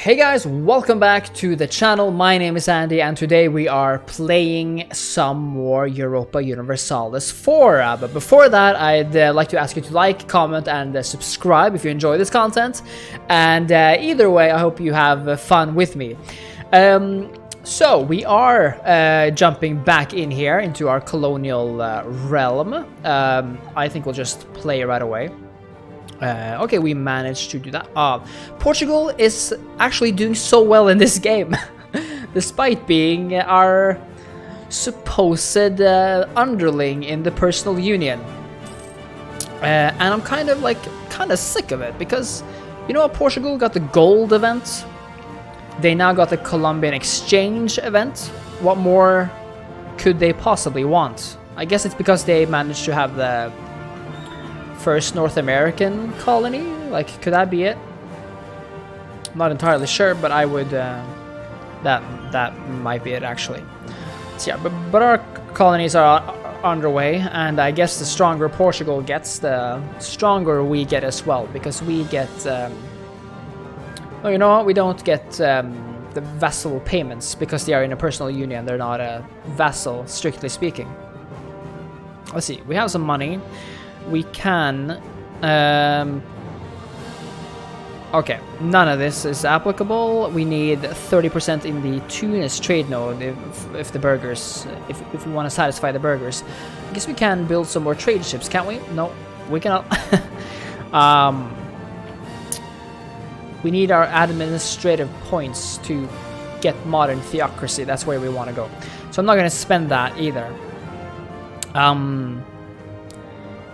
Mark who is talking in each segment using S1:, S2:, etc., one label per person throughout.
S1: Hey guys, welcome back to the channel. My name is Andy and today we are playing some more Europa Universalis 4. Uh, but before that, I'd uh, like to ask you to like, comment and uh, subscribe if you enjoy this content. And uh, either way, I hope you have uh, fun with me. Um, so, we are uh, jumping back in here into our colonial realm. Um, I think we'll just play right away. Uh, okay, we managed to do that. Uh, Portugal is actually doing so well in this game, despite being our supposed uh, underling in the personal union. Uh, and I'm kind of like, kind of sick of it, because, you know what Portugal got the gold event? They now got the Columbian exchange event. What more could they possibly want? I guess it's because they managed to have the first North American colony? Like, could that be it? I'm not entirely sure, but I would... Uh, that that might be it, actually. So yeah, but, but our colonies are underway, and I guess the stronger Portugal gets, the stronger we get as well, because we get... Um, well, you know what? We don't get um, the vassal payments, because they are in a personal union. They're not a vassal, strictly speaking. Let's see. We have some money we can... Um, okay, none of this is applicable. We need 30% in the Tunis trade node if, if the burghers... if, if we want to satisfy the burghers. I guess we can build some more trade ships, can't we? No, we cannot. um, we need our administrative points to get modern theocracy. That's where we want to go. So I'm not going to spend that either. Um,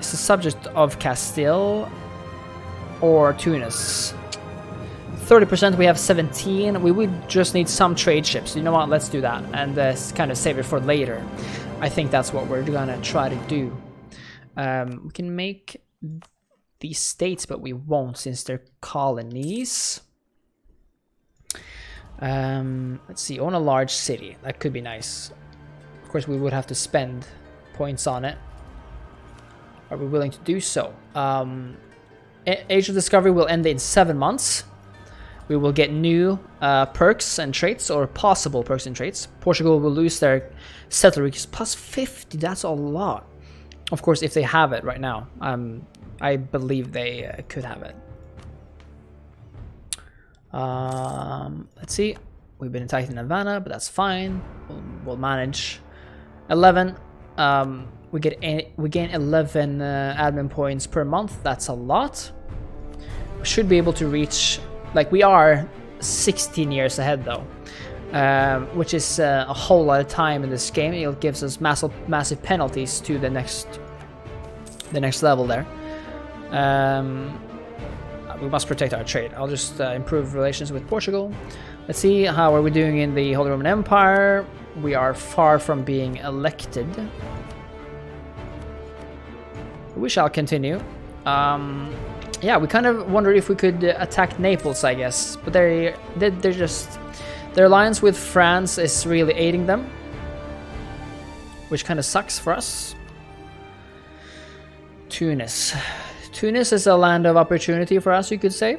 S1: is the subject of Castile or Tunis. 30% we have 17 we would just need some trade ships. You know what? Let's do that and uh, kind of save it for later. I think that's what we're gonna try to do. Um, we can make these states but we won't since they're colonies. Um, let's see. Own a large city. That could be nice. Of course we would have to spend points on it are we willing to do so? Um, Age of Discovery will end in seven months. We will get new uh, perks and traits, or possible perks and traits. Portugal will lose their settler plus 50. That's a lot. Of course, if they have it right now. Um, I believe they uh, could have it. Um, let's see. We've been attacked in Havana, but that's fine. We'll, we'll manage. 11. Um, we get we gain 11 uh, admin points per month. That's a lot. We should be able to reach like we are 16 years ahead though. Um, which is uh, a whole lot of time in this game. It gives us massive massive penalties to the next the next level there. Um, we must protect our trade. I'll just uh, improve relations with Portugal. Let's see how are we doing in the Holy Roman Empire. We are far from being elected we shall continue. Um, yeah, we kind of wondered if we could attack Naples, I guess, but they they're, they're just their alliance with France is really aiding them, which kind of sucks for us. Tunis. Tunis is a land of opportunity for us, you could say.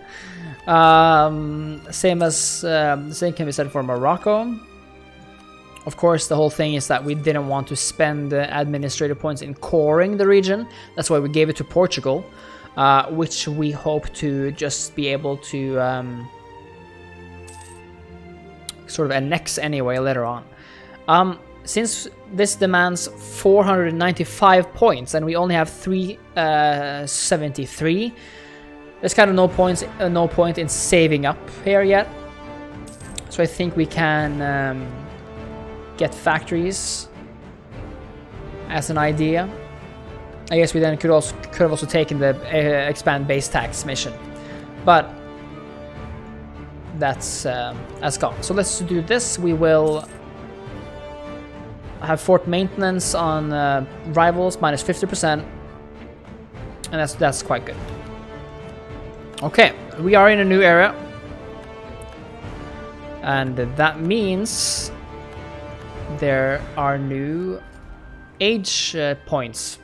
S1: um, same as um, same can be said for Morocco. Of course, the whole thing is that we didn't want to spend administrative points in coring the region. That's why we gave it to Portugal, uh, which we hope to just be able to um, sort of annex anyway later on. Um, since this demands 495 points and we only have 373, uh, there's kind of no points, uh, no point in saving up here yet. So I think we can. Um, get factories as an idea. I guess we then could also could have also taken the uh, expand base tax mission, but that's um, that's gone. So let's do this. We will have fort maintenance on uh, rivals minus 50%, and that's that's quite good. Okay, we are in a new area, and that means there are new age uh, points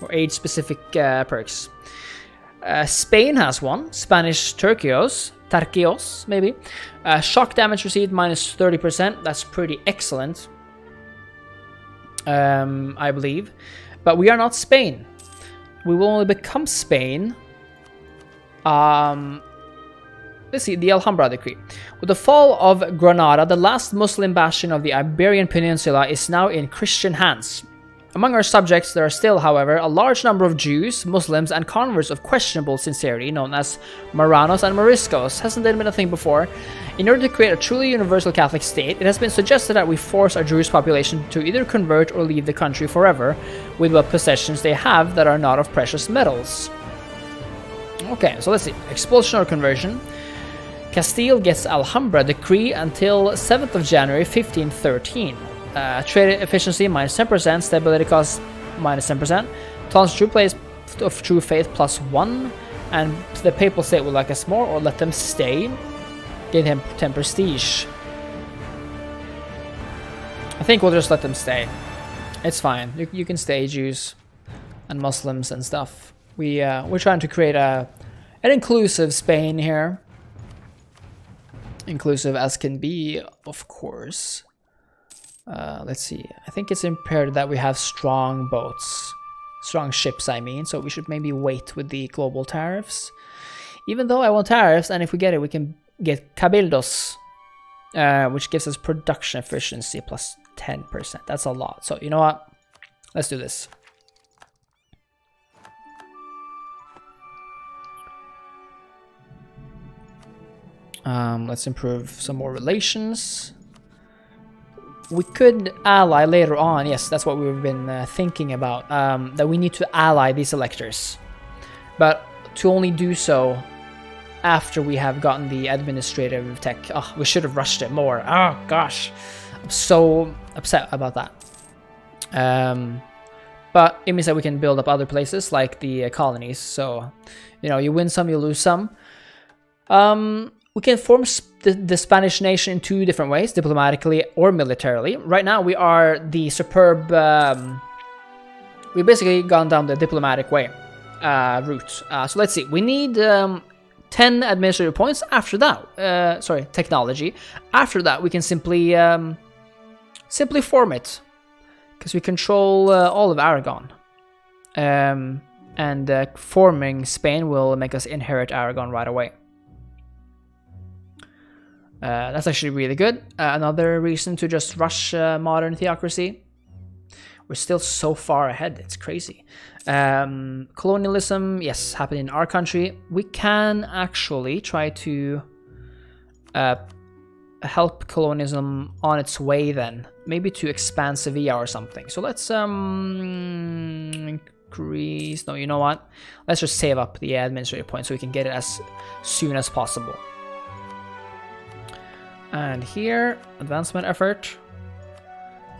S1: or age specific uh, perks. Uh, Spain has one. Spanish Turkios, Tarkios, maybe. Uh, shock damage received minus 30%. That's pretty excellent. Um, I believe. But we are not Spain. We will only become Spain. Um, see, the Alhambra Decree. With the fall of Granada, the last Muslim bastion of the Iberian Peninsula is now in Christian hands. Among our subjects, there are still, however, a large number of Jews, Muslims, and converts of questionable sincerity, known as Marranos and Moriscos. Hasn't there been a thing before? In order to create a truly universal Catholic state, it has been suggested that we force our Jewish population to either convert or leave the country forever with what possessions they have that are not of precious metals. Okay, so let's see. Expulsion or conversion. Castile gets Alhambra decree until 7th of January 1513. Uh, trade efficiency minus 10%, stability cost minus 10%, tolerance true place of true faith plus 1, and the papal state would like us more or let them stay. Gain him 10 prestige. I think we'll just let them stay. It's fine. You, you can stay, Jews and Muslims and stuff. We uh, we're trying to create a an inclusive Spain here. Inclusive as can be, of course. Uh, let's see. I think it's imperative that we have strong boats. Strong ships, I mean. So we should maybe wait with the global tariffs. Even though I want tariffs, and if we get it, we can get cabildos. Uh, which gives us production efficiency plus 10%. That's a lot. So you know what? Let's do this. Um, let's improve some more relations. We could ally later on. Yes, that's what we've been uh, thinking about. Um, that we need to ally these electors. But to only do so after we have gotten the administrative tech. Oh, we should have rushed it more. Oh, gosh. I'm so upset about that. Um, but it means that we can build up other places like the uh, colonies. So, you know, you win some, you lose some. Um, we can form the, Spanish nation in two different ways, diplomatically or militarily. Right now, we are the superb... Um, we basically gone down the diplomatic way uh, route. Uh, so let's see. We need um, 10 administrative points. After that, uh, sorry, technology. After that, we can simply um, simply form it because we control uh, all of Aragon. Um, and uh, forming Spain will make us inherit Aragon right away. Uh, that's actually really good. Uh, another reason to just rush uh, modern theocracy. We're still so far ahead, it's crazy. Um, colonialism, yes, happened in our country. We can actually try to uh, help colonialism on its way then. Maybe to expand Sevilla or something. So let's um, increase... No, you know what? Let's just save up the administrative points so we can get it as soon as possible. And here, advancement effort.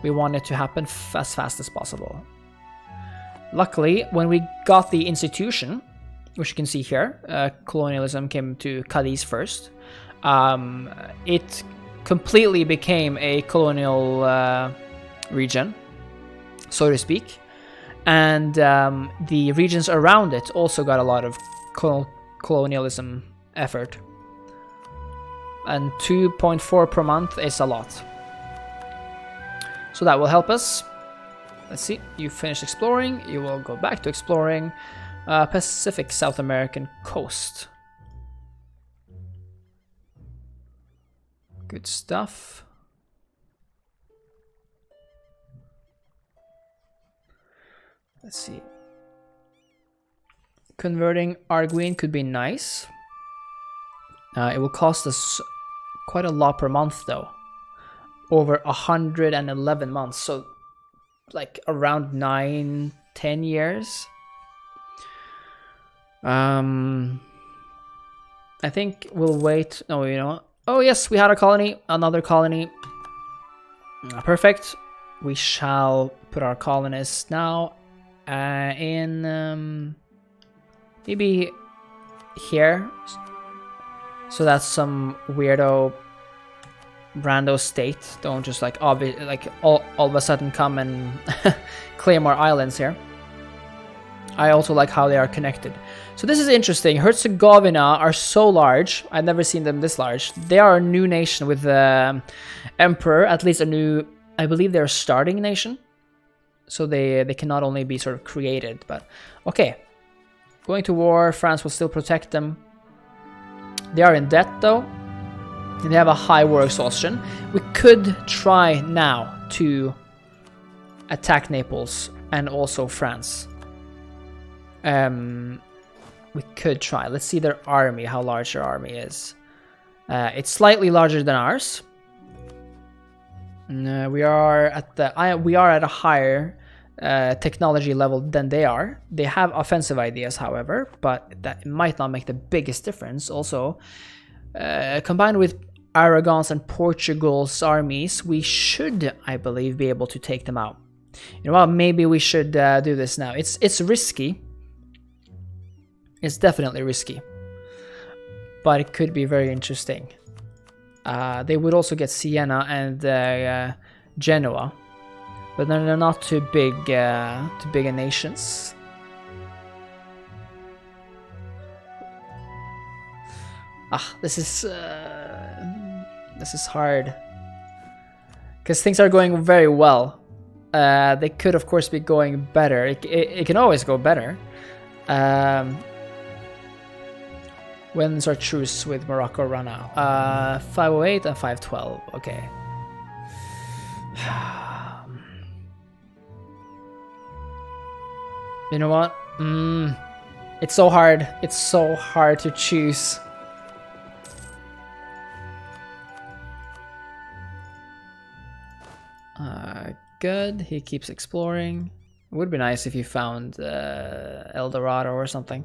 S1: We want it to happen as fast as possible. Luckily, when we got the institution, which you can see here, uh, colonialism came to Cadiz first. Um, it completely became a colonial uh, region, so to speak. And um, the regions around it also got a lot of col colonialism effort and 2.4 per month is a lot. So that will help us. Let's see, you finished exploring, you will go back to exploring uh, Pacific South American coast. Good stuff. Let's see. Converting Arguin could be nice. Uh, it will cost us quite a lot per month though. Over 111 months, so like around 9, 10 years. Um, I think we'll wait. No, you know. Oh yes, we had a colony, another colony. Uh, perfect. We shall put our colonists now uh, in um, maybe here so that's some weirdo rando state. Don't just like like all, all of a sudden come and claim our islands here. I also like how they are connected. So this is interesting. Herzegovina are so large. I've never seen them this large. They are a new nation with the um, emperor, at least a new, I believe they're a starting nation. So they, they cannot only be sort of created, but okay. Going to war, France will still protect them. They are in debt though. And they have a high war exhaustion. We could try now to attack Naples and also France. Um, we could try. Let's see their army, how large their army is. Uh, it's slightly larger than ours. Uh, we are at the I, we are at a higher uh, technology level than they are. They have offensive ideas, however, but that might not make the biggest difference. Also, uh, combined with Aragon's and Portugal's armies, we should, I believe, be able to take them out. You know what? Maybe we should uh, do this now. It's it's risky. It's definitely risky, but it could be very interesting. Uh, they would also get Siena and uh, uh Genoa, but then they're not too big, uh, too big a nations. Ah, this is uh, this is hard because things are going very well uh, they could, of course, be going better. It, it, it can always go better. Um, when's our truce with Morocco run out? Uh, 508 and 512. Okay. you know what? Mm, it's so hard. It's so hard to choose. Uh, good. He keeps exploring. It would be nice if you found uh, El Dorado or something.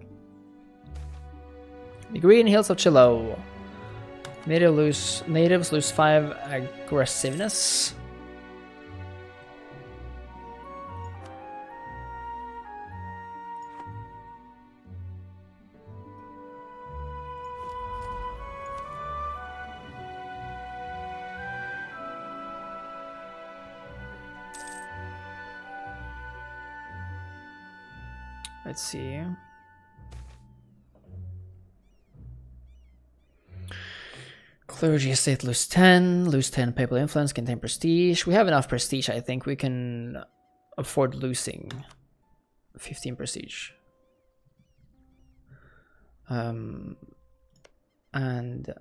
S1: The Green Hills of Chilo. Native lose, natives lose 5 aggressiveness. Let's see. Clergy estate lose 10, lose 10 papal influence, contain prestige. We have enough prestige, I think. We can afford losing 15 prestige. Um, and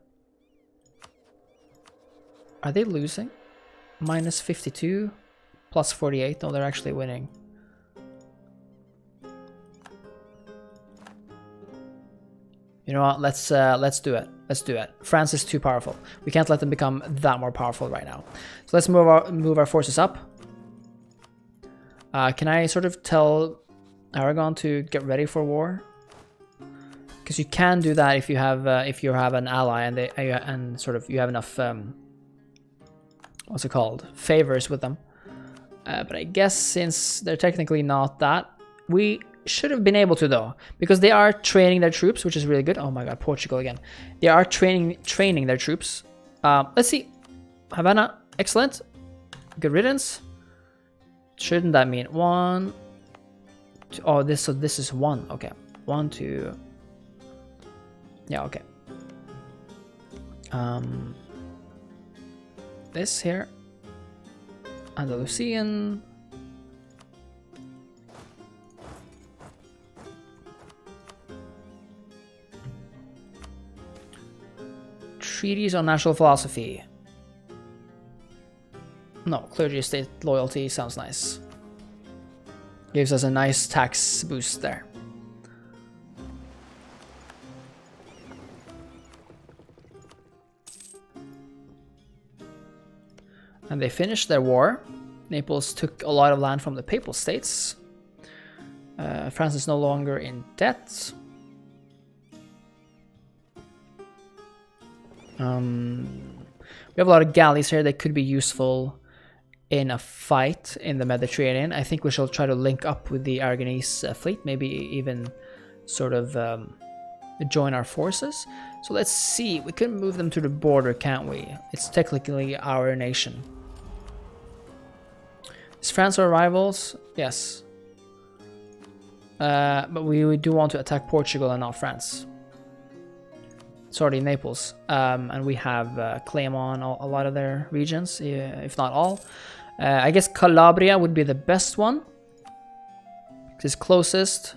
S1: are they losing? Minus 52, plus 48. No, they're actually winning. You know what? Let's uh, let's do it. Let's do it. France is too powerful. We can't let them become that more powerful right now. So let's move our move our forces up. Uh, can I sort of tell Aragon to get ready for war? Because you can do that if you have uh, if you have an ally and they and sort of you have enough um, what's it called favors with them. Uh, but I guess since they're technically not that, we should have been able to though, because they are training their troops, which is really good. Oh my god, Portugal again. They are training training their troops. Um, let's see. Havana, excellent. Good riddance. Shouldn't that mean one? Two, oh, this so this is one. Okay, one, two. Yeah, okay. Um, this here. Andalusian. Treaties on National Philosophy. No, clergy state loyalty sounds nice. Gives us a nice tax boost there. And they finished their war. Naples took a lot of land from the Papal States. Uh, France is no longer in debt. Um, we have a lot of galleys here that could be useful in a fight in the Mediterranean. I think we shall try to link up with the Aragonese uh, fleet, maybe even sort of um, join our forces. So let's see, we can move them to the border, can't we? It's technically our nation. Is France our rivals? Yes. Uh, but we, we do want to attack Portugal and not France. Already Naples. Um, and we have uh, claim on a, a lot of their regions, if not all. Uh, I guess Calabria would be the best one. It's closest.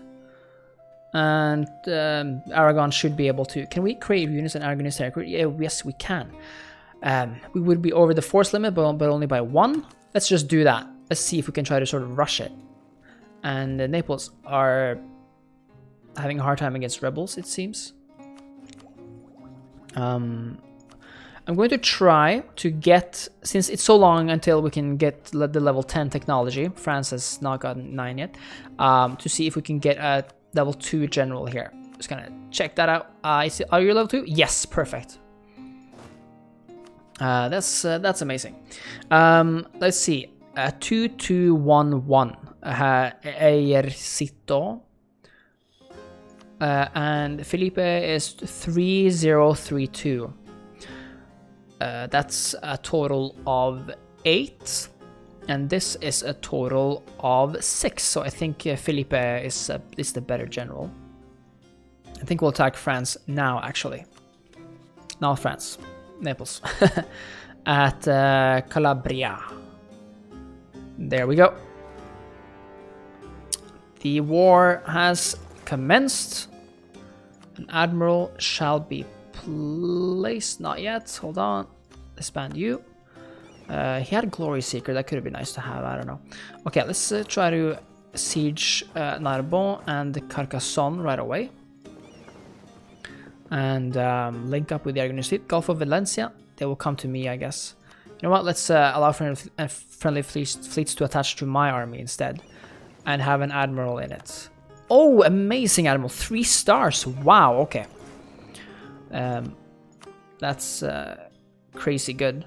S1: And um, Aragon should be able to... Can we create units in Aragonese territory? Yeah, yes, we can. Um, we would be over the force limit, but, but only by one. Let's just do that. Let's see if we can try to sort of rush it. And uh, Naples are having a hard time against rebels, it seems. Um, I'm going to try to get, since it's so long until we can get the level 10 technology, France has not gotten 9 yet, um, to see if we can get a level 2 general here. Just gonna check that out. Uh, see, are you level 2? Yes, perfect. Uh, that's uh, that's amazing. Um, let's see. Uh, 2211 uh, Ejercito. Uh, and Felipe is 3032. Uh, that's a total of 8. And this is a total of 6. So I think uh, Felipe is, uh, is the better general. I think we'll attack France now, actually. Now France. Naples. At uh, Calabria. There we go. The war has commenced. An admiral shall be placed. Not yet. Hold on. Disband you. Uh, he had a Glory Seeker. That could have been nice to have. I don't know. Okay, let's uh, try to siege uh, Narbonne and Carcassonne right away. And um, link up with the fleet. Gulf of Valencia. They will come to me, I guess. You know what? Let's uh, allow friendly, uh, friendly fleets to attach to my army instead. And have an admiral in it. Oh, amazing animal. Three stars. Wow, okay. Um, that's uh, crazy good.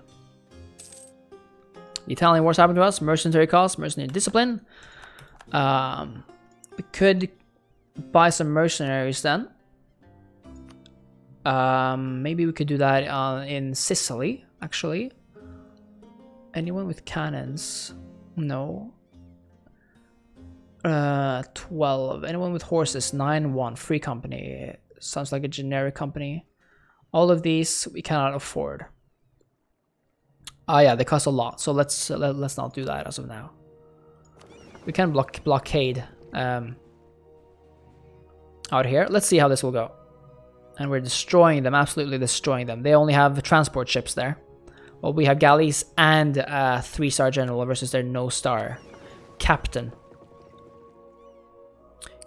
S1: The Italian wars happened to us. Mercenary cost, mercenary discipline. Um, we could buy some mercenaries then. Um, maybe we could do that uh, in Sicily, actually. Anyone with cannons? No. Uh, 12. Anyone with horses? 9-1. Free company. Sounds like a generic company. All of these we cannot afford. Ah, yeah, they cost a lot. So let's uh, let, us not do that as of now. We can block blockade um, out here. Let's see how this will go. And we're destroying them, absolutely destroying them. They only have transport ships there. Well, we have galleys and a three-star general versus their no-star captain.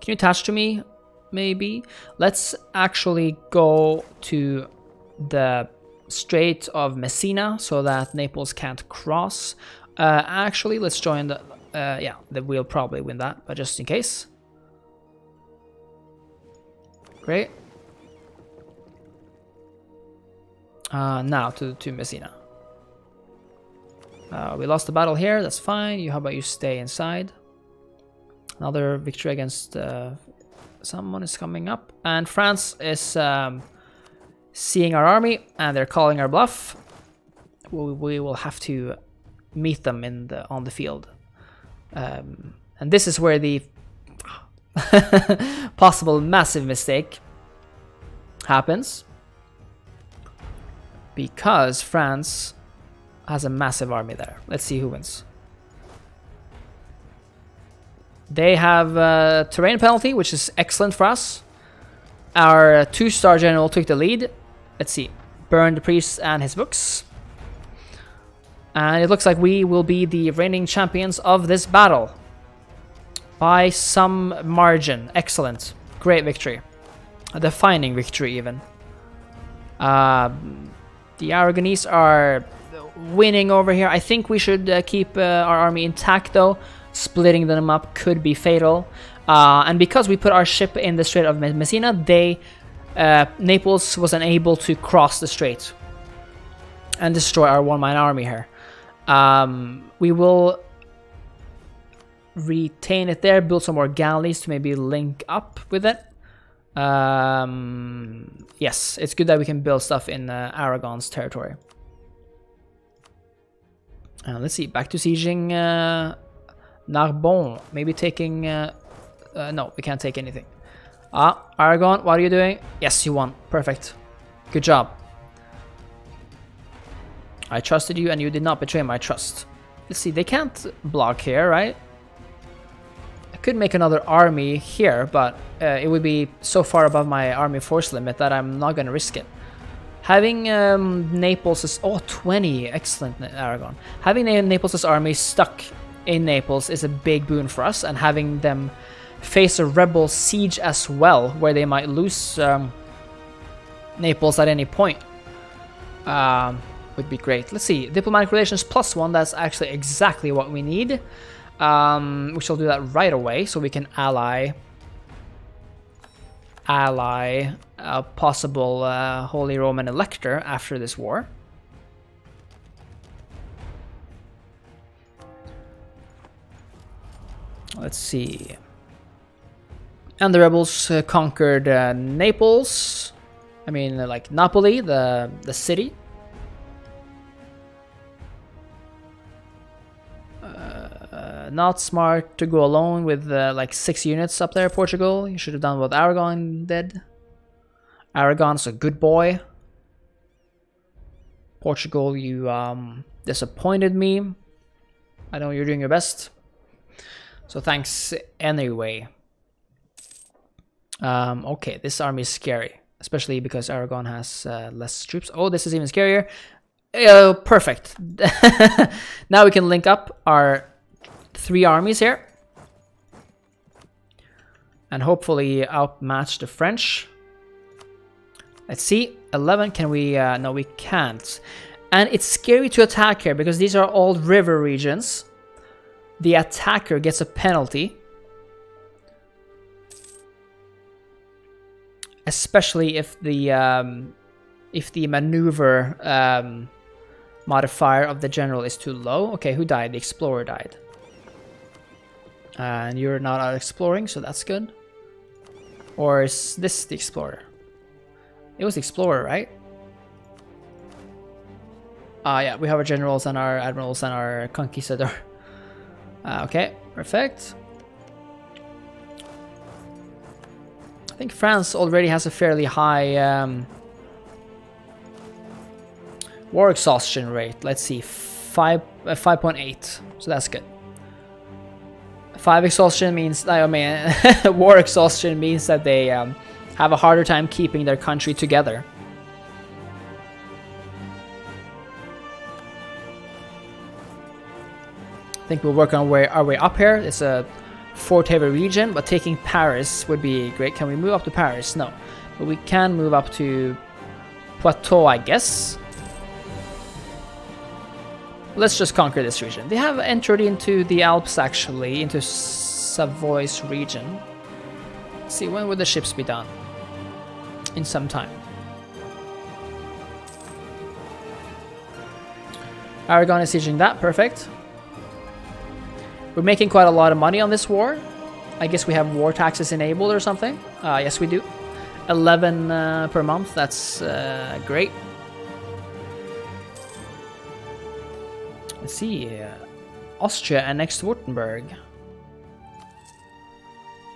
S1: Can you attach to me? Maybe. Let's actually go to the Strait of Messina so that Naples can't cross. Uh, actually, let's join the... Uh, yeah, we'll probably win that, but just in case. Great. Uh, now to, to Messina. Uh, we lost the battle here, that's fine. You, how about you stay inside? Another victory against uh, someone is coming up. And France is um, seeing our army and they're calling our bluff. We, we will have to meet them in the on the field. Um, and this is where the possible massive mistake happens because France has a massive army there. Let's see who wins. They have a terrain penalty, which is excellent for us. Our two-star general took the lead. Let's see. Burn the priest and his books. And it looks like we will be the reigning champions of this battle. By some margin. Excellent. Great victory. A defining victory, even. Uh, the Aragonese are winning over here. I think we should uh, keep uh, our army intact though. Splitting them up could be fatal. Uh, and because we put our ship in the Strait of Messina, they uh, Naples was unable to cross the strait and destroy our one-man army here. Um, we will retain it there, build some more galleys to maybe link up with it. Um, yes, it's good that we can build stuff in uh, Aragon's territory. Uh, let's see, back to sieging uh, Narbonne. Maybe taking uh, Uh, no, we can't take anything. Ah, Aragon, what are you doing? Yes, you won. Perfect. Good job. I trusted you and you did not betray my trust. Let's see, they can't block here, right? I could make another army here, but uh, it would be so far above my army force limit that I'm not going to risk it. Having um, Naples. Oh, 20. Excellent, Aragon. Having Naples' army stuck in Naples is a big boon for us, and having them face a rebel siege as well, where they might lose um, Naples at any point, um, would be great. Let's see, diplomatic relations plus one, that's actually exactly what we need. Um, we shall do that right away, so we can ally ally a possible uh, Holy Roman Elector after this war. Let's see. And the rebels uh, conquered uh, Naples. I mean, like Napoli, the the city. Uh, not smart to go alone with uh, like six units up there, Portugal. You should have done what Aragon did. Aragon's a good boy. Portugal, you um, disappointed me. I know you're doing your best. So thanks anyway. Um, okay, this army is scary, especially because Aragon has uh, less troops. Oh, this is even scarier. Uh, perfect. now we can link up our three armies here. And hopefully outmatch the French. Let's see. 11, can we... Uh, no, we can't. And it's scary to attack here because these are all river regions. The attacker gets a penalty. especially if the um, if the maneuver um, modifier of the general is too low. Okay, who died? The explorer died. And you're not out exploring, so that's good. Or is this the explorer? It was the explorer, right? Ah, uh, yeah, we have our generals and our admirals and our conquistador. Uh, okay, perfect. I think France already has a fairly high um, war exhaustion rate. Let's see, 5 uh, 5.8. So that's good. 5 exhaustion means, I mean, war exhaustion means that they um, have a harder time keeping their country together. Think we'll work on our way, our way up here. It's a Fort Haver region, but taking Paris would be great. Can we move up to Paris? No. But we can move up to Poitou, I guess. Let's just conquer this region. They have entered into the Alps, actually, into Savoy's region. Let's see, when would the ships be done? In some time. Aragon is sieging that, perfect. We're making quite a lot of money on this war. I guess we have war taxes enabled or something. Uh, yes, we do. 11 uh, per month, that's uh, great. Let's see. Uh, Austria annexed Württemberg.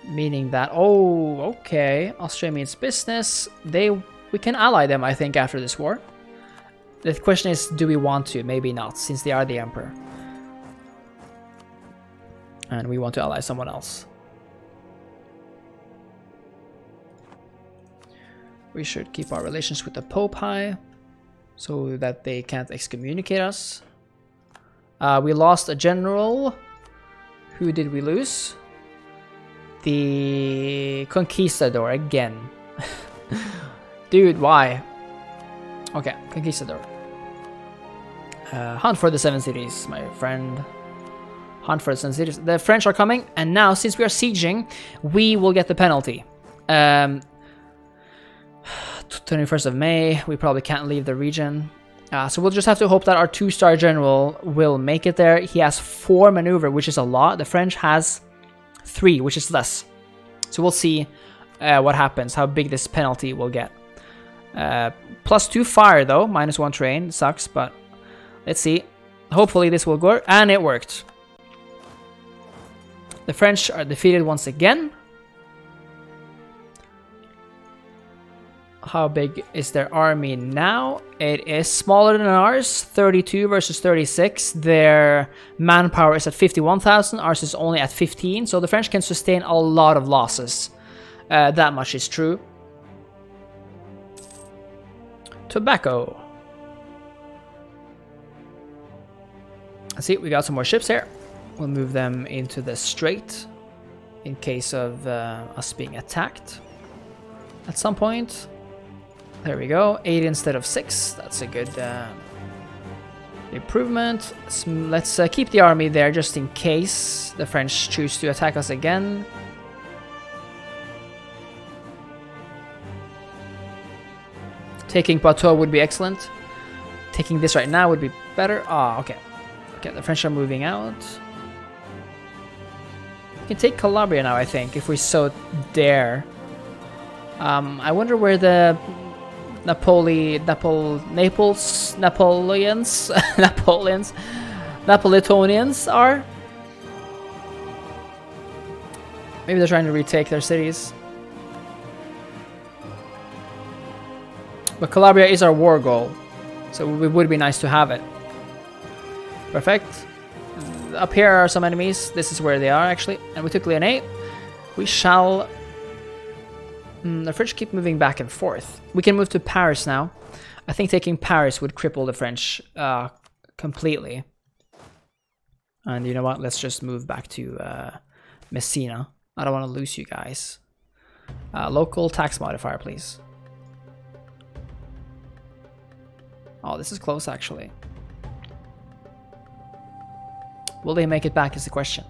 S1: Meaning that, oh, okay. Austria means business. They, we can ally them, I think, after this war. The question is, do we want to? Maybe not, since they are the emperor and we want to ally someone else. We should keep our relations with the Pope high so that they can't excommunicate us. Uh, we lost a general. Who did we lose? The Conquistador again. Dude, why? Okay, Conquistador. Uh, hunt for the Seven Cities, my friend. Hunt for the cities. The French are coming, and now, since we are sieging, we will get the penalty. Um, 21st of May, we probably can't leave the region. Uh, so we'll just have to hope that our two-star general will make it there. He has four maneuver, which is a lot. The French has three, which is less. So we'll see uh, what happens, how big this penalty will get. Uh, plus two fire, though. Minus one train. Sucks, but let's see. Hopefully this will work. And it worked. The French are defeated once again. How big is their army now? It is smaller than ours, 32 versus 36. Their manpower is at 51,000, ours is only at 15, so the French can sustain a lot of losses. Uh, that much is true. Tobacco. See, we got some more ships here. We'll move them into the strait in case of uh, us being attacked at some point. There we go, 8 instead of 6. That's a good uh, improvement. Let's, uh, keep the army there just in case the French choose to attack us again. Taking Poitou would be excellent. Taking this right now would be better. Ah, oh, okay. Okay, the French are moving out. We can take Calabria now, I think, if we so dare. Um, I wonder where the Napoli, Napol, Naples, Napoleons, Napoleons, Napolitanians are. Maybe they're trying to retake their cities. But Calabria is our war goal, so it would be nice to have it. Perfect. Up here are some enemies. This is where they are, actually. And we took Lyonnais. We shall Mm, the French keep moving back and forth. We can move to Paris now. I think taking Paris would cripple the French uh, completely. And you know what? Let's just move back to uh, Messina. I don't want to lose you guys. Uh, local tax modifier, please. Oh, this is close, actually. Will they make it back is the question.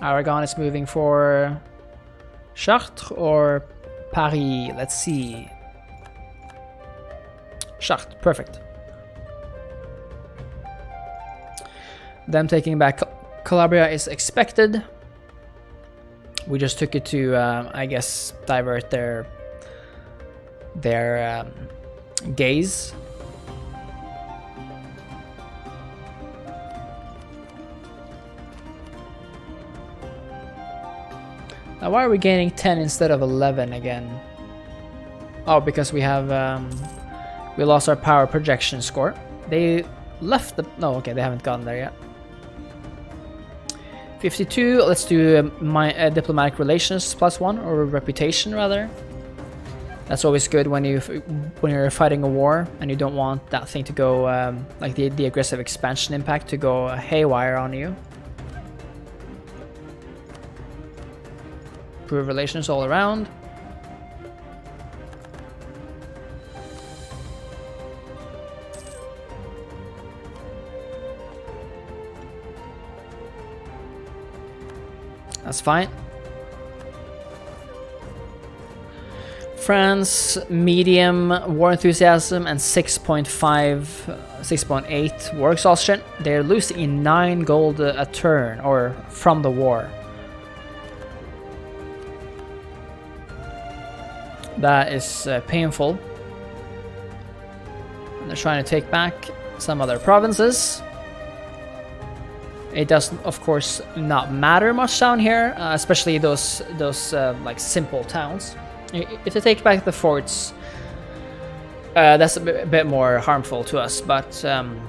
S1: Aragon is moving for Chartres or Paris. Let's see. Chartres, perfect. Them taking back Calabria is expected. We just took it to, uh, I guess, divert their their um, gaze Now why are we gaining 10 instead of 11 again? Oh, because we have, um, we lost our power projection score. They left the, no, okay, they haven't gotten there yet. 52, let's do uh, my uh, diplomatic relations plus one, or reputation rather. That's always good when you when you're fighting a war and you don't want that thing to go um, like the the aggressive expansion impact to go haywire on you. Improve relations all around. That's fine. France, medium war enthusiasm and 6.5, 6.8 war exhaustion. They're losing 9 gold uh, a turn, or from the war. That is uh, painful. And they're trying to take back some other provinces. It does, of course, not matter much down here, uh, especially those those uh, like simple towns. If they take back the forts, uh, that's a bit more harmful to us. But um,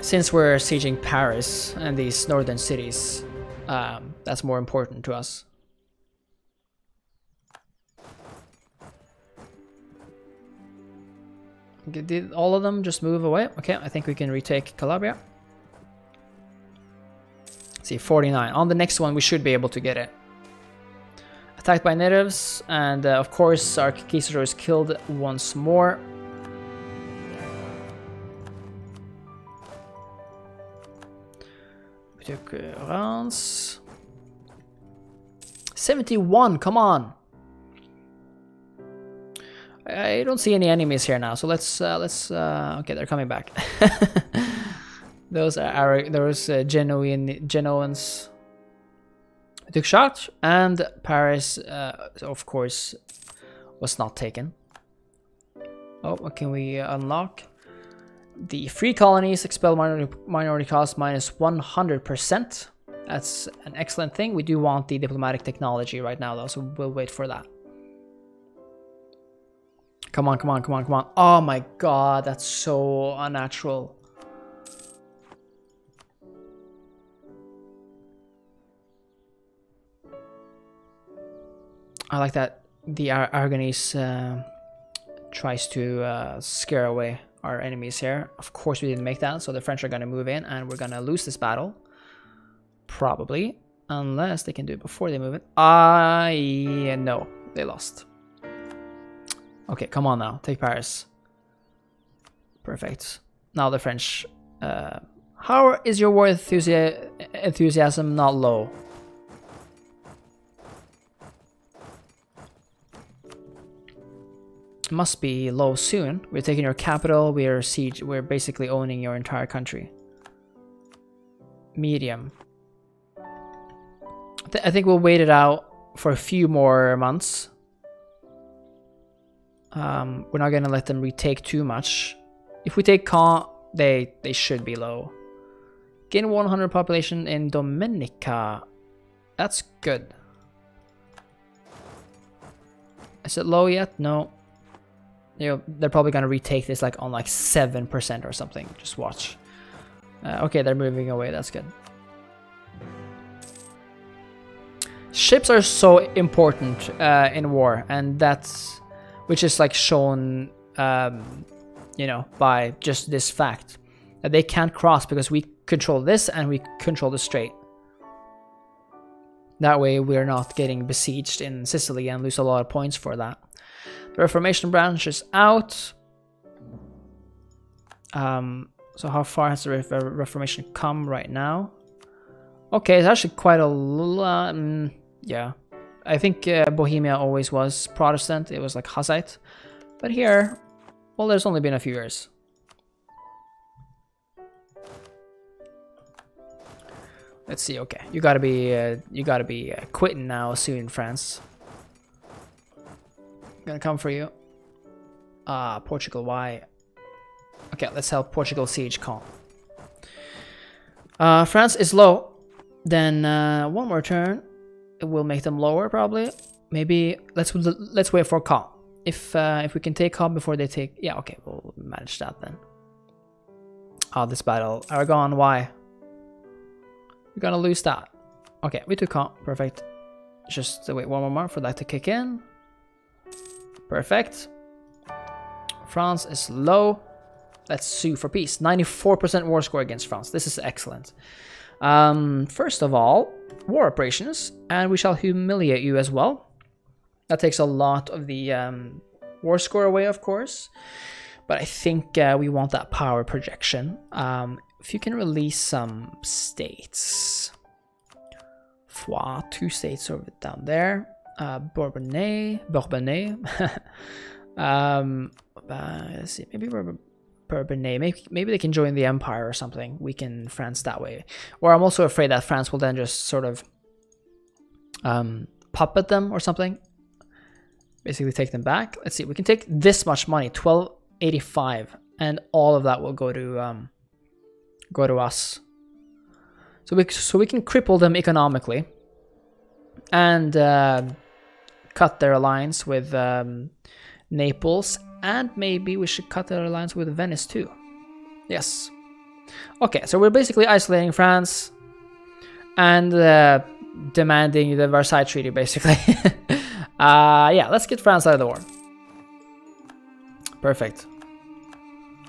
S1: since we're sieging Paris and these northern cities, um, that's more important to us. Did all of them just move away? Okay, I think we can retake Calabria. Let's see, 49. On the next one, we should be able to get it. Attacked by natives, and uh, of course, our Conquistador is killed once more. We took uh, Reims. 71, come on! I don't see any enemies here now, so let's uh, let's uh, okay, they're coming back. those are our those uh, genuine Genoans. Took Chartres and Paris, uh, of course, was not taken. Oh, what can we unlock? The free colonies expel minority, minority cost minus 100%. That's an excellent thing. We do want the diplomatic technology right now, though, so we'll wait for that. Come on, come on, come on, come on. Oh my god, that's so unnatural. I like that the Ar Aragonese uh, tries to uh, scare away our enemies here. Of course we didn't make that, so the French are going to move in and we're going to lose this battle. Probably. Unless they can do it before they move it. I uh, no, they lost. Okay, come on now. Take Paris. Perfect. Now the French. Uh, how is your war enthusi enthusiasm not low? must be low soon. We're taking your capital. We are siege. We're basically owning your entire country. Medium. Th I think we'll wait it out for a few more months. Um, we're not gonna let them retake too much. If we take Caen, they they should be low. Gain 100 population in Dominica. That's good. Is it low yet? No you know, they're probably to retake this like on like 7% or something. Just watch. Uh, okay, they're moving away. That's good. Ships are so important uh, in war, and that's which is like shown, um, you know, by just this fact that they can't cross because we control this and we control the strait. That way, we're not getting besieged in Sicily and lose a lot of points for that. The Reformation branch is out. Um, so how far has the Reformation come right now? Okay, it's actually quite a lot. Um, yeah, I think uh, Bohemia always was Protestant. It was like Hussite. But here, well, there's only been a few years. Let's see. Okay, you gotta be uh, you gotta be uh, quitting now soon, France. Gonna come for you. Ah, Portugal, why? Okay, let's help Portugal siege Caen. Uh, France is low. Then uh, one more turn. Will make them lower, probably. Maybe let's let's wait for Caen. If uh, if we can take Caen before they take, yeah, okay, we'll manage that then. Ah, oh, this battle, Aragon, why? We're gonna lose that. Okay, we took Caen, perfect. Just wait one more for that to kick in. Perfect. France is low. Let's sue for peace. 94% war score against France. This is excellent. Um, first of all, war reparations, and we shall humiliate you as well. That takes a lot of the um, war score away, of course. But I think uh, we want that power projection. Um, if you can release some states. Foix, two states over down there uh, Bourbonnais, Bourbonnais. um, uh, let's see, maybe Bourbonnais. Maybe maybe they can join the empire or something. Weaken France that way. Or I'm also afraid that France will then just sort of um, puppet them or something. Basically, take them back. Let's see. We can take this much money, twelve eighty five, and all of that will go to um, go to us. So we so we can cripple them economically and uh, cut their alliance with um, Naples, and maybe we should cut their alliance with Venice too. Yes. Okay, so we're basically isolating France and uh, demanding the Versailles Treaty, basically. uh, yeah, let's get France out of the war. Perfect.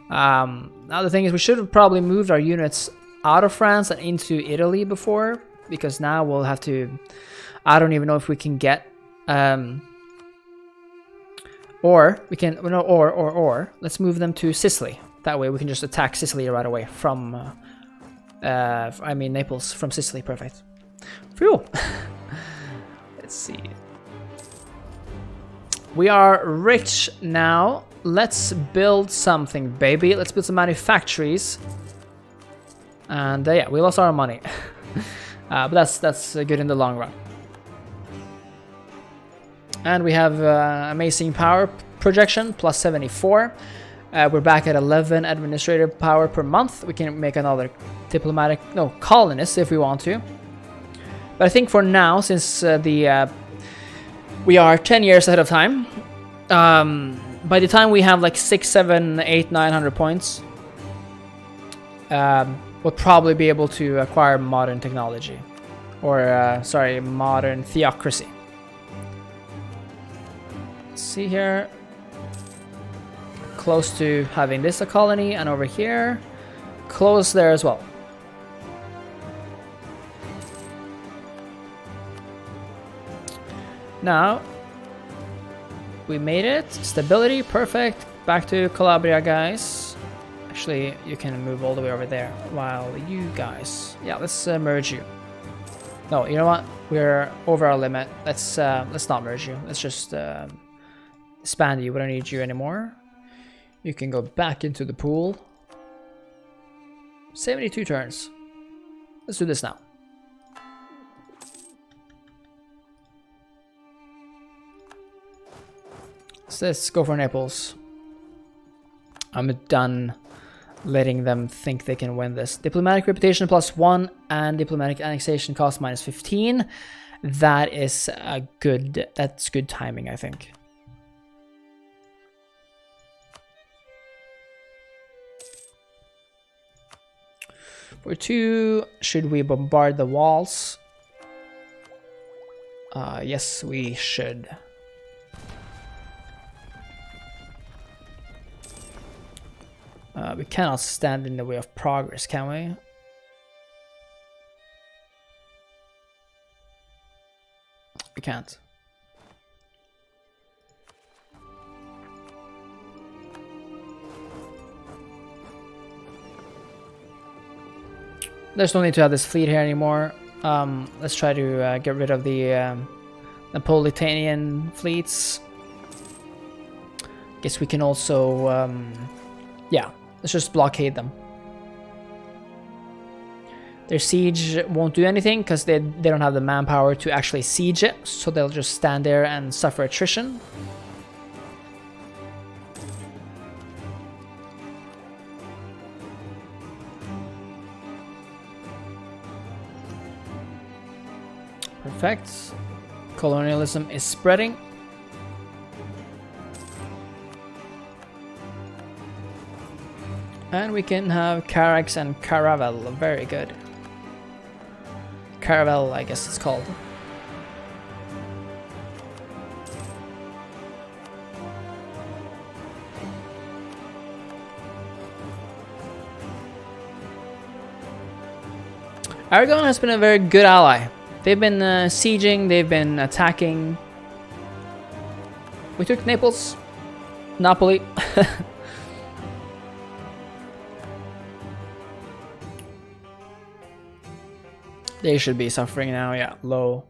S1: Um, now the thing is, we should have probably moved our units out of France and into Italy before, because now we'll have to... I don't even know if we can get um, or we can, no, or, or, or, let's move them to Sicily. That way we can just attack Sicily right away from, uh, uh, I mean Naples, from Sicily, perfect. Phew! let's see. We are rich now. Let's build something, baby. Let's build some manufactories. And uh, yeah, we lost our money. uh, but that's, that's good in the long run. And we have uh, amazing power projection, plus 74. Uh, we're back at 11 administrative power per month. We can make another diplomatic, no, colonist if we want to. But I think for now, since uh, the uh, we are 10 years ahead of time, um, by the time we have like six, seven, eight, nine hundred points, um, we'll probably be able to acquire modern technology, or uh, sorry, modern theocracy. See here, close to having this a colony, and over here, close there as well. Now, we made it. Stability, perfect. Back to Calabria, guys. Actually, you can move all the way over there while you guys... Yeah, let's uh, merge you. No, you know what? We're over our limit. Let's uh, let's not merge you. Let's just uh, expand you. We don't need you anymore. You can go back into the pool. 72 turns. Let's do this now. So let's go for Naples. I'm done letting them think they can win this. Diplomatic reputation plus one and diplomatic annexation cost minus 15. That is a good, that's good timing, I think. For two, should we bombard the walls? Uh, yes, we should. Uh, we cannot stand in the way of progress, can we? We can't. There's no need to have this fleet here anymore. Um, let's try to uh, get rid of the um, Napolitanian fleets. Guess we can also, um, yeah, Let's just blockade them. Their siege won't do anything because they, they don't have the manpower to actually siege it, so they'll just stand there and suffer attrition. Perfect. Colonialism is spreading. And we can have Carracks and Caravel. Very good. Caravel, I guess it's called. Aragon has been a very good ally. They've been uh, sieging, they've been attacking. We took Naples, Napoli. They should be suffering now, yeah, low.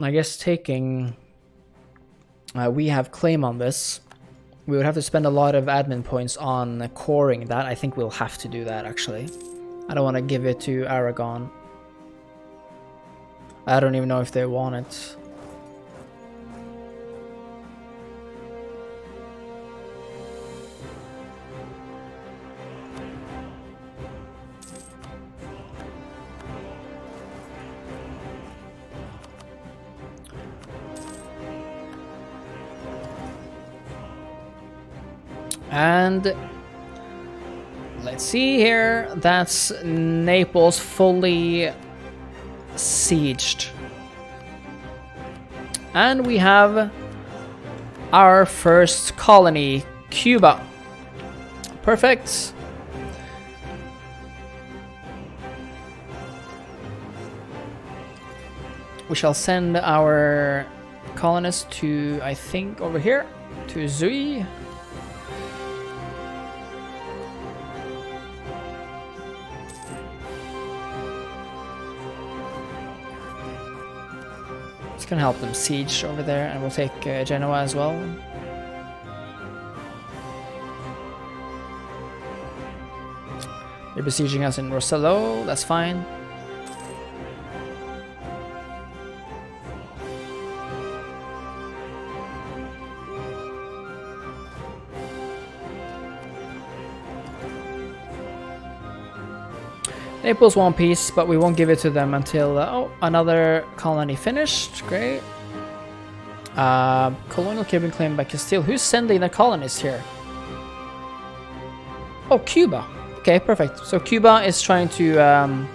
S1: I guess taking... Uh, we have claim on this. We would have to spend a lot of admin points on coring that. I think we'll have to do that, actually. I don't want to give it to Aragon. I don't even know if they want it. And let's see here. That's Naples fully sieged. And we have our first colony, Cuba. Perfect. We shall send our colonists to, I think, over here, to Zui. Gonna help them siege over there, and we'll take uh, Genoa as well. They're besieging us in Rosello, that's fine. Naples one piece, but we won't give it to them until... Uh, oh, another colony finished. Great. Uh, colonial Cuban claimed by Castile. Who's sending the colonists here? Oh, Cuba. Okay, perfect. So Cuba is trying to um,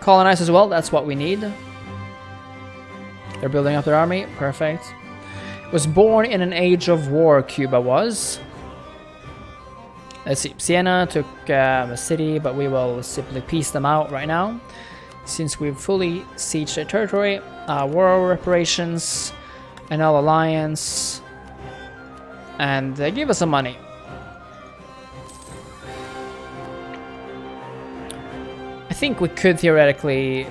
S1: colonize as well. That's what we need. They're building up their army. Perfect. Was born in an age of war, Cuba was. Let's see. Siena took um, a city, but we will simply peace them out right now. Since we've fully sieged their territory. Uh, war reparations, annul alliance, and they give us some money. I think we could theoretically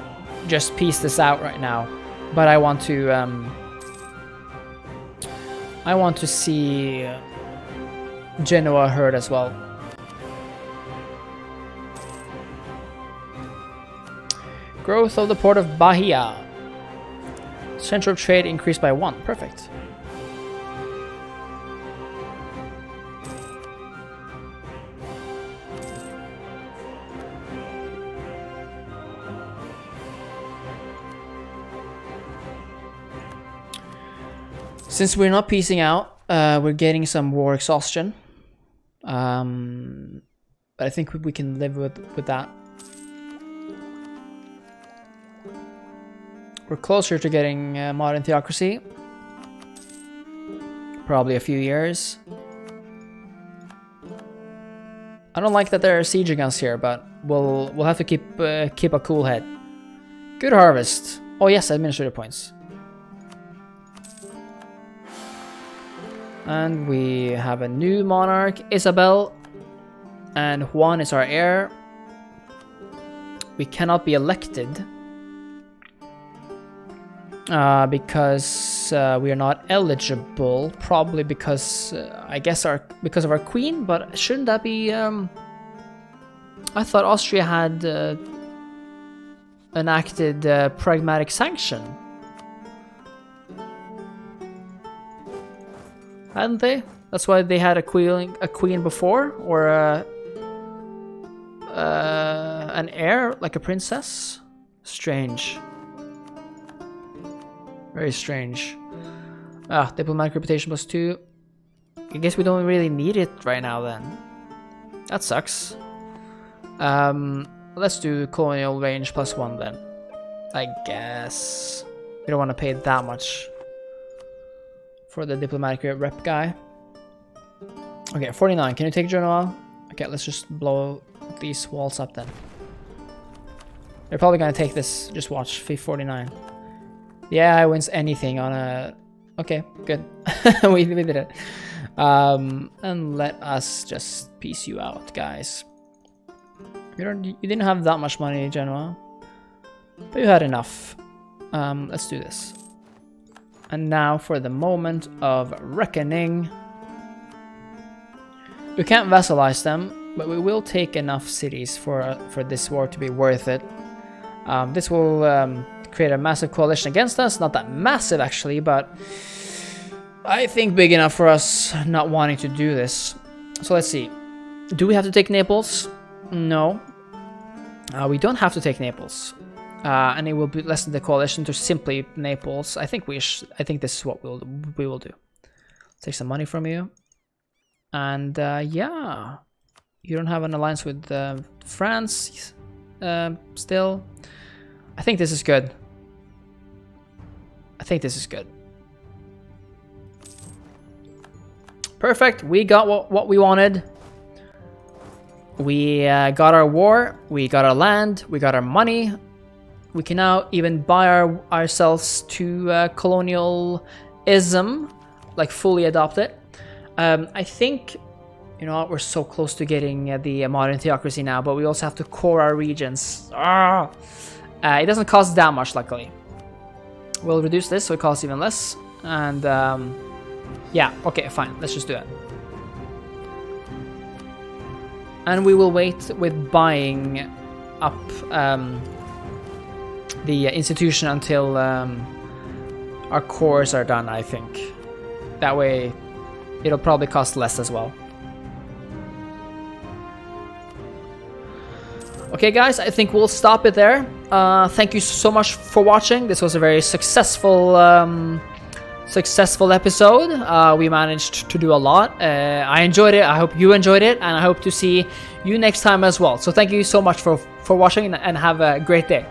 S1: just peace this out right now, but I want to um, I want to see Genoa hurt as well. Growth of the port of Bahia. Central trade increased by one. Perfect. Since we're not peacing out, uh, we're getting some war exhaustion. Um, but I think we can live with, with that. We're closer to getting uh, modern theocracy. Probably a few years. I don't like that there are sieging us here, but we'll we'll have to keep uh, keep a cool head. Good harvest. Oh yes, administrative points. And we have a new monarch, Isabel. And Juan is our heir. We cannot be elected. Uh, because uh, we are not eligible, probably because uh, I guess our because of our queen. But shouldn't that be? Um, I thought Austria had uh, enacted uh, pragmatic sanction. hadn't they? That's why they had a queen, a queen before, or a, uh, an heir, like a princess. Strange. Very strange. Ah, diplomatic reputation plus two. I guess we don't really need it right now then. That sucks. Um, let's do colonial range plus one then. I guess. We don't want to pay that much for the diplomatic rep guy. Okay, 49. Can you take Genoa? Okay, let's just blow these walls up then. They're probably gonna take this. Just watch. 49. Yeah, I wins anything on a... Okay, good. we, we did it. Um, and let us just peace you out, guys. You don't. You didn't have that much money, Genoa, but you had enough. Um, let's do this. And now for the moment of reckoning. We can't vassalize them, but we will take enough cities for uh, for this war to be worth it. Um, this will um, create a massive coalition against us. Not that massive, actually, but I think big enough for us not wanting to do this. So let's see. Do we have to take Naples? No. Uh, we don't have to take Naples. Uh, and it will be lessen the coalition to simply Naples. I think we I think this is what we'll we will do. Take some money from you, and uh, yeah, you don't have an alliance with uh, France uh, still. I think this is good. Think this is good. Perfect. We got what what we wanted. We uh, got our war. We got our land. We got our money. We can now even buy our, ourselves to uh, colonialism, like fully adopt it. Um, I think, you know, we're so close to getting uh, the uh, modern theocracy now, but we also have to core our regions. Ah! Uh, it doesn't cost that much, luckily. We'll reduce this so it costs even less. And um, yeah, okay, fine. Let's just do it. And we will wait with buying up um, the institution until um, our cores are done, I think. That way, it'll probably cost less as well. Okay, guys, I think we'll stop it there. Uh, thank you so much for watching. This was a very successful, um, successful episode. Uh, we managed to do a lot. Uh, I enjoyed it. I hope you enjoyed it, and I hope to see you next time as well. So thank you so much for for watching, and have a great day.